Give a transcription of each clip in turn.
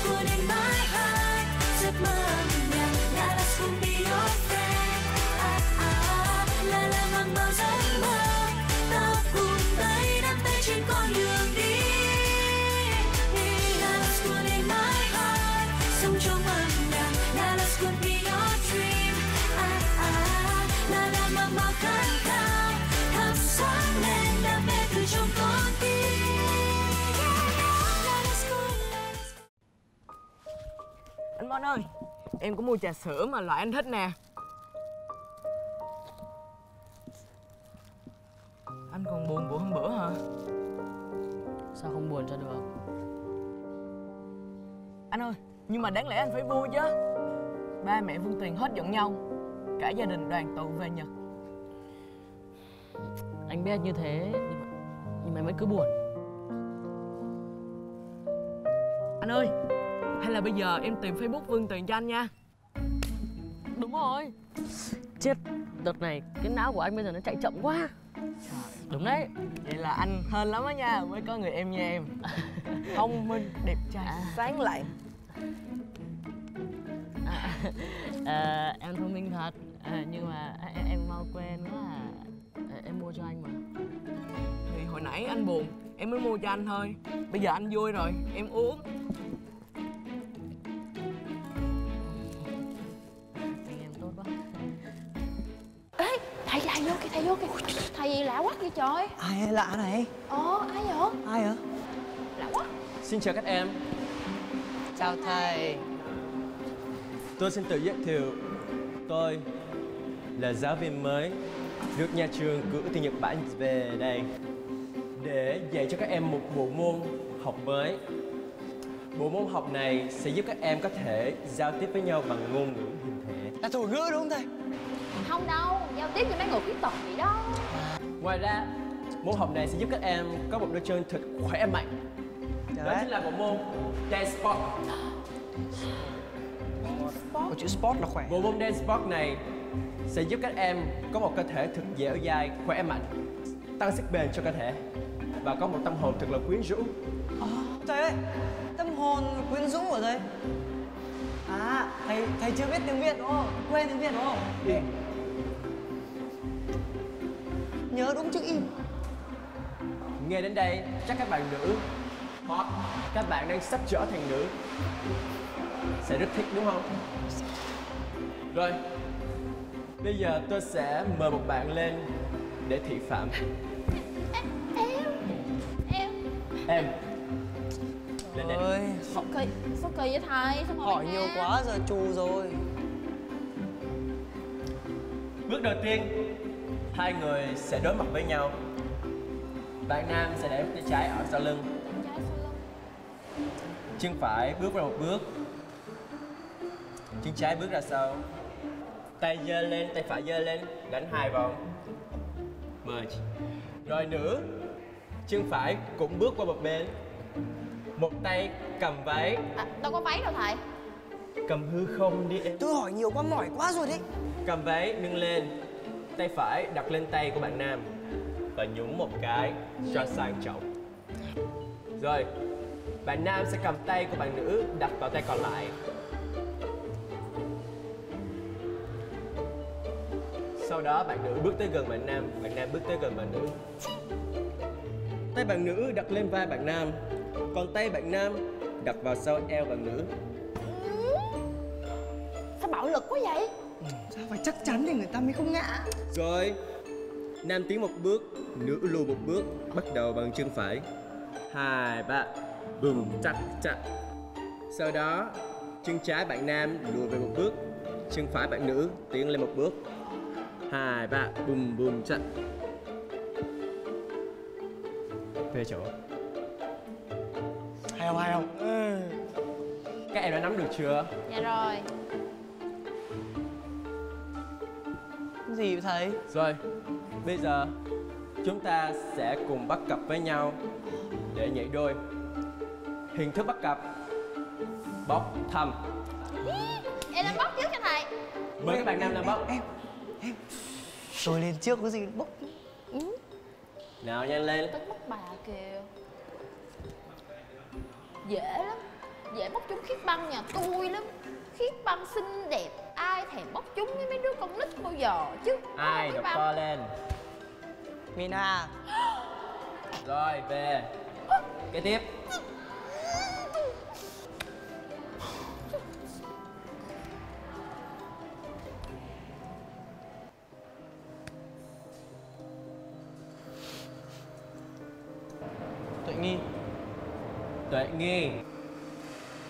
Dallas cuốn in my heart. Giấc mơ Bon ơi. Em có mua trà sữa mà loại anh thích nè. Anh còn buồn bữa hôm bữa hả? Sao không buồn cho được? Anh ơi Nhưng mà đáng lẽ anh phải vui chứ. Ba mẹ Vương Tuyền hết giận nhau Cả gia đình đoàn tụ về Nhật. Anh biết như thế Nhưng mà, nhưng mà em vẫn cứ buồn. Anh ơi Hay là bây giờ em tìm Facebook Vương Tuyền cho anh nha? Đúng rồi. Chết Đợt này cái não của anh bây giờ nó chạy chậm quá. Đúng đấy. Vậy là anh hên lắm á nha Mới có người em như em. Thông minh, đẹp trai, sáng lạng à, Em thông minh thật. À, Nhưng mà em, em mau quên quá à. À, Em mua cho anh mà. Thì hồi nãy anh buồn Em mới mua cho anh thôi. Bây giờ anh vui rồi Em uống vậy trời Ai lạ này? Ồ, ai vậy? Ai hả? Lạ quá Xin chào các em, Chào thầy tôi xin tự giới thiệu Tôi là giáo viên mới được nhà trường cử từ Nhật Bản về đây để dạy cho các em một bộ môn học mới. Bộ môn học này sẽ giúp các em có thể giao tiếp với nhau bằng ngôn ngữ hình thể. Là thủ ngữ đúng không thầy? Không đâu, giao tiếp với mấy người khuyết tật vậy đó Ngoài ra, môn học này sẽ giúp các em có một đôi chân thật khỏe mạnh. Trời Đó chính là bộ môn dance sport. Một chữ sport là khỏe Bộ môn dance sport này sẽ giúp các em có một cơ thể thật dẻo dai, khỏe mạnh, tăng sức bền cho cơ thể và có một tâm hồn thật là quyến rũ. Thầy ơi, tâm hồn quyến rũ của thầy À, thầy thầy chưa biết tiếng Việt đúng không? Quên tiếng Việt đúng không? Nhớ đúng chữ im Nghe đến đây, chắc các bạn nữ hot, các bạn đang sắp trở thành nữ sẽ rất thích đúng không? Rồi, bây giờ tôi sẽ mời một bạn lên để thị phạm. Em Em Em, lên đây. Ôi, Sao kỳ, sao kỳ vậy thầy? Sao hỏi nhiều quá giờ trù rồi Bước đầu tiên, hai người sẽ đối mặt với nhau. Bạn nam sẽ để tay trái ở sau lưng, chân phải bước ra một bước, chân trái bước ra sau. Tay giơ lên, tay phải giơ lên, đánh hai vòng. Merge. Rồi nữa, chân phải cũng bước qua một bên. Một tay cầm váy, à, Đâu có váy đâu thầy cầm hư không đi em. Tôi hỏi nhiều quá mỏi quá rồi đấy Cầm váy nâng lên, tay phải đặt lên tay của bạn nam và nhúng một cái cho sang trọng. Rồi, bạn nam sẽ cầm tay của bạn nữ đặt vào tay còn lại. Sau đó bạn nữ bước tới gần bạn nam, bạn nam bước tới gần bạn nữ. Tay bạn nữ đặt lên vai bạn nam, còn tay bạn nam đặt vào sau eo bạn nữ. Sao bạo lực quá vậy? Sao phải chắc chắn thì người ta mới không ngã Rồi Nam tiến một bước Nữ lùi một bước Bắt đầu bằng chân phải Hai, ba Bùm, chặt, chặt Sau đó Chân trái bạn nam lùi về một bước Chân phải bạn nữ tiến lên một bước Hai, ba Bùm, bùm, chặt Về chỗ Hay không, hay không? Ừ. Các em đã nắm được chưa? Dạ rồi Gì vậy thầy? Rồi Bây giờ Chúng ta sẽ cùng bắt cặp với nhau Để nhảy đôi. Hình thức bắt cặp Bóc thăm. Em làm bóc trước cho thầy. Mời các bạn nam làm bóc Em, em. Tôi lên trước có gì bốc Nào nhanh lên. Tức mất bà kìa. Dễ lắm. Dễ bóc trúng khiết băng nhà tôi lắm. Khiết băng xinh đẹp thèm bóc trúng với mấy đứa con nít bao giờ chứ? Ai đọc Băng. to lên? Mina. Rồi về. Kế tiếp. Tuệ Nghi. Tuệ nghi.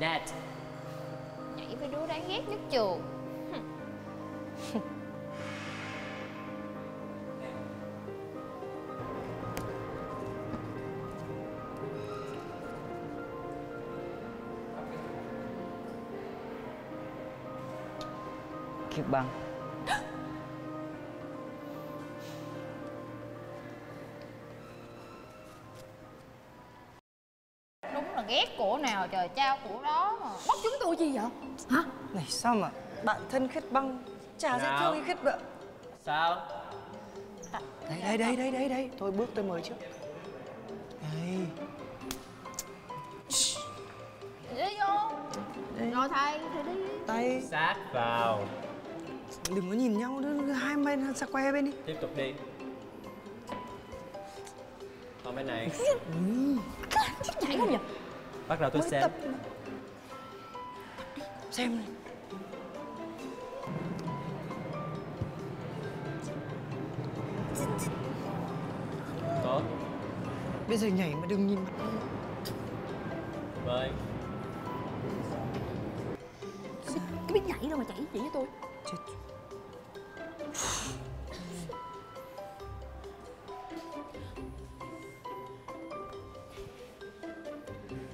Net nhảy với đứa đáng ghét nhất trường Khiết băng đúng là ghét của nào trời trao của đó mà. Bóc trúng tôi gì vậy? Hả? Này sao mà bạn thân Khiết băng Chả dễ Nào. thương Khiết băng sao? Đây đây đây đây đây đây. Tôi bước tôi mời trước. Đây. Đi vô. Rồi thầy thầy đi. Tay. Sát vào. Đừng có nhìn nhau nữa Hai bên sang quay hai bên đi. Tiếp tục đi. Còn bên này. Nhảy không vậy? Bắt đầu tôi xem. Xem này Bây giờ nhảy mà đừng nhìn mặt mời. Cái biết nhảy đâu mà chạy chỉ với tôi. Chết.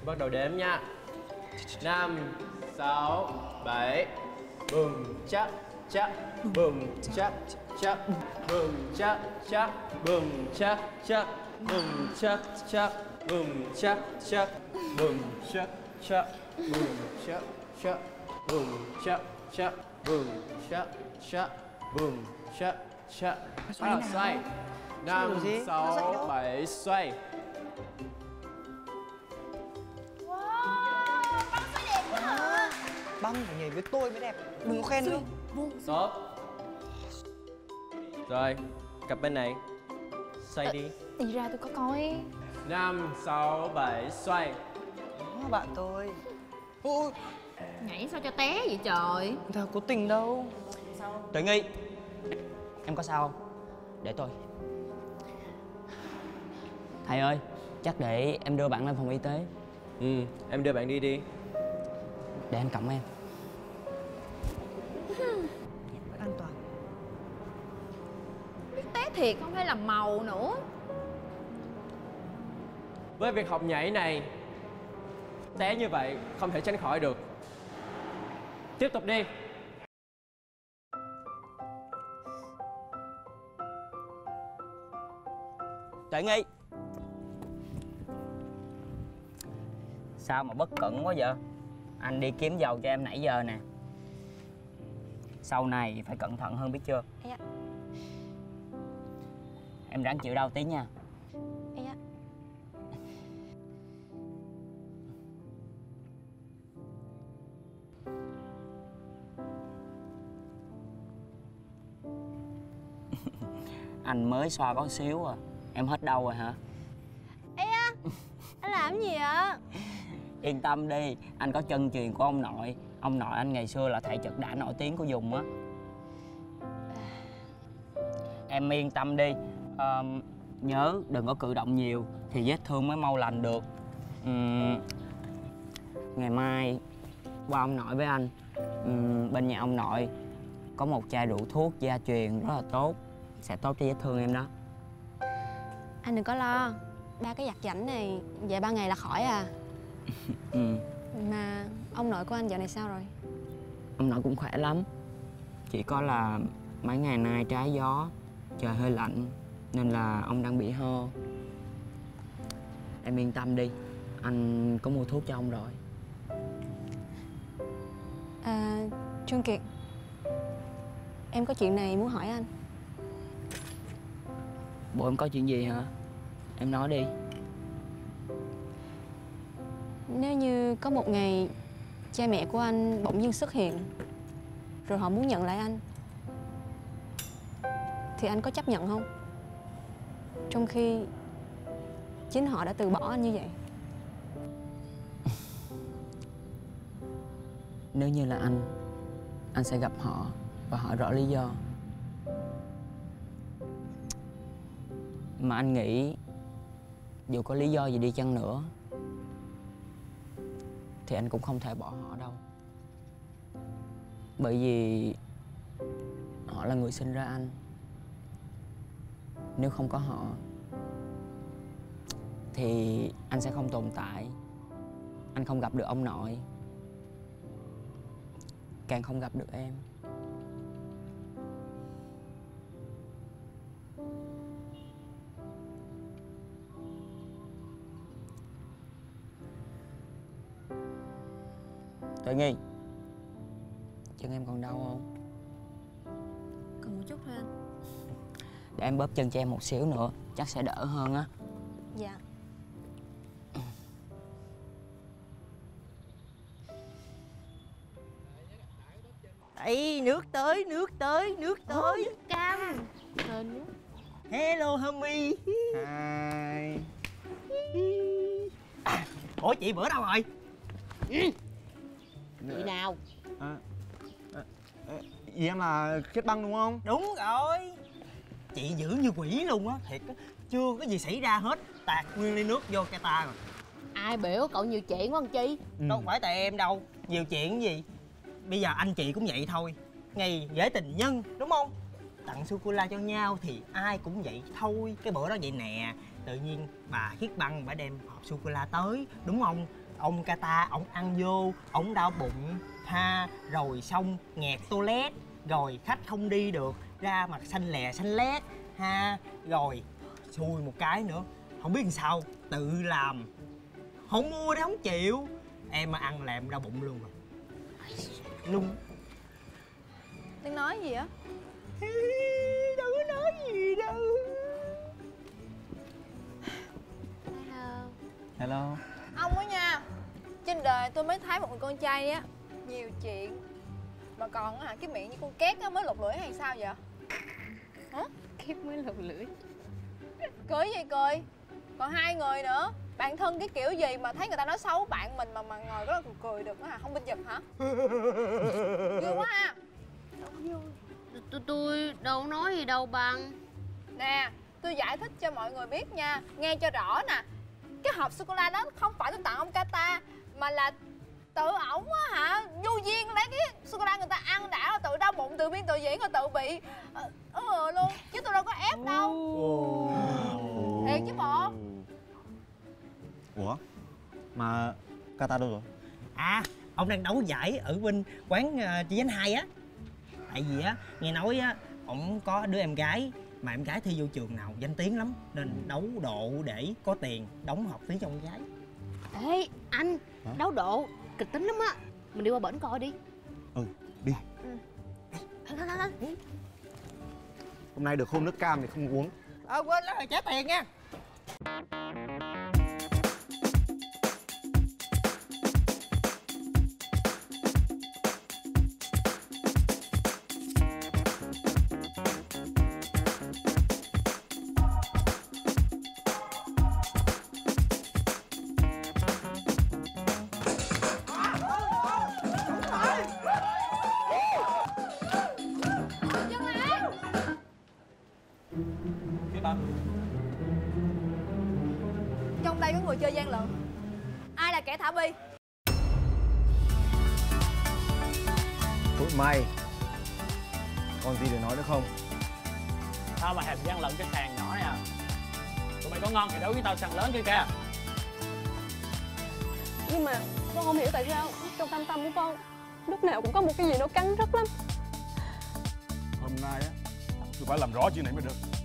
Bắt đầu đếm nha. Năm sáu bảy. Bùm chắc chắc bùm chắc chắc bùm chắc chắc bùm chắc chắc bùm chắc chắc bùm chắc chắc bùm chắc chắc bùm chắc chắc bùm chắc chắc bùm chắc chắc bùm chắc chắc nào. xoay. Năm sáu bảy xoay. Wow băng phải nhảy với tôi mới đẹp. Đừng có khen nữa. Tốt Rồi, cặp bên này Xoay đi. Đi ra tôi có coi. Năm sáu bảy xoay. Đó, bạn tôi. Ôi nhảy sao cho té vậy trời? Thà cố tình đâu. Tuệ Nghi. Em có sao không? Để tôi. Thầy ơi Chắc để em đưa bạn lên phòng y tế. Ừ, em đưa bạn đi đi. Để anh cầm em thiệt không hay là màu nữa Với việc học nhảy này Té như vậy không thể tránh khỏi được Tiếp tục đi Tuệ Nghi Sao mà bất cẩn quá vậy? Anh đi kiếm dầu cho em nãy giờ nè Sau này phải cẩn thận hơn biết chưa? Dạ. Em ráng chịu đau tí nha. Dạ Anh mới xoa có xíu à. Em hết đau rồi hả? anh làm gì vậy Yên tâm đi, anh có chân truyền của ông nội. Ông nội anh ngày xưa là thầy chật đả nổi tiếng của vùng á. Em yên tâm đi Ờm, Nhớ đừng có cử động nhiều Thì vết thương mới mau lành được. Ừm, Ngày mai qua ông nội với anh. Ừm, Bên nhà ông nội Có một chai rượu thuốc gia truyền rất là tốt Sẽ tốt cho vết thương em đó. Anh đừng có lo Ba cái giặt giảnh này Về ba ngày là khỏi à. Ừ. Mà ông nội của anh dạo này sao rồi? Ông nội cũng khỏe lắm Chỉ có là mấy ngày nay trái gió Trời hơi lạnh Nên là ông đang bị ho Em yên tâm đi Anh có mua thuốc cho ông rồi à, Trương Kiệt Em có chuyện này muốn hỏi anh Bộ em có chuyện gì hả? Em nói đi Nếu như có một ngày cha mẹ của anh bỗng dưng xuất hiện Rồi họ muốn nhận lại anh Thì anh có chấp nhận không? Trong khi chính họ đã từ bỏ anh như vậy. Nếu như là anh Anh sẽ gặp họ Và hỏi rõ lý do. Mà anh nghĩ Dù có lý do gì đi chăng nữa, Thì anh cũng không thể bỏ họ đâu. Bởi vì Họ là người sinh ra anh. Nếu không có họ, Thì anh sẽ không tồn tại. Anh không gặp được ông nội. Càng không gặp được em. Tuệ Nghi Chân em còn đau không? Còn một chút thôi anh. Để em bóp chân cho em một xíu nữa Chắc sẽ đỡ hơn á. Dạ. Ấy, nước tới, nước tới, nước tới. cam. Hên quá Hello homie Hai à, Ủa chị bữa đâu rồi? Chị nào? à, à, à, Ý em là Khiết Băng đúng không? Đúng rồi Chị giữ như quỷ luôn á, thiệt á Chưa có gì xảy ra hết. Tạt nguyên ly nước vô cái ta rồi. Ai biểu cậu nhiều chuyện quá anh Chi? Ừ. Đâu phải tại em đâu Nhiều chuyện gì? Bây giờ anh chị cũng vậy thôi Ngày dễ tình nhân đúng không? Tặng sô-cô-la cho nhau thì ai cũng vậy thôi Cái bữa đó vậy nè. Tự nhiên bà Khiết Băng bà đem hộp sô-cô-la tới Đúng không? Ông Kata ổng ăn vô Ổng đau bụng ha Rồi xong nghẹt toilet Rồi khách không đi được Ra mặt xanh lè xanh lét ha. Rồi xui một cái nữa Không biết làm sao Tự làm. Không mua đấy không chịu. Em mà ăn là em đau bụng luôn rồi. Luôn. Đang nói gì á? Đâu có nói gì đâu. Hello. Ông á nha Trên đời tôi mới thấy một người con trai á Nhiều chuyện. Mà còn hả cái miệng như con két á mới lột lưỡi hay sao vậy Hả? Kiếp mới lục lưỡi. Cười gì cười? Còn hai người nữa. Bạn thân cái kiểu gì mà thấy người ta nói xấu bạn mình mà mà ngồi rất là cười, được á hả? Không bên giật hả? Vui quá ha Tôi tôi đâu nói gì đâu bằng. Nè tôi giải thích cho mọi người biết nha. Nghe cho rõ nè. Cái hộp sô-cô-la đó không phải tôi tặng ông Kata Mà là tự ổng á hả? Vô duyên lấy cái sô-cô-la người ta ăn đã rồi tự đau bụng tự biên tự diễn rồi tự bị ờ ờ luôn. Chứ tôi đâu có ép đâu. Thiệt chứ bộ Ủa? Mà Kata đâu rồi? À ông đang đấu giải ở bên quán uh, chi nhánh hai á. Tại vì á nghe nói á ổng có đứa em gái mà em gái thi vô trường nào danh tiếng lắm nên đấu độ để có tiền đóng học phí cho con gái. Ê anh Hả? Đấu độ Kịch tính lắm á. Mình đi qua bển coi đi. Ừ, đi. Lên lên Hôm nay được hôm nước cam thì không uống. Ờ quên đó là trả tiền nha. Chơi gian lận. Ai là kẻ thả bi? Tụi mày. Còn gì để nói nữa không? Tao mà hèm gian lận cái sàn nhỏ này à Tụi mày có ngon thì đấu với tao sàn lớn kia kìa. Nhưng mà con không hiểu tại sao trong tâm tâm của con lúc nào cũng có một cái gì nó cắn rứt lắm. Hôm nay á Tôi phải làm rõ chuyện này mới được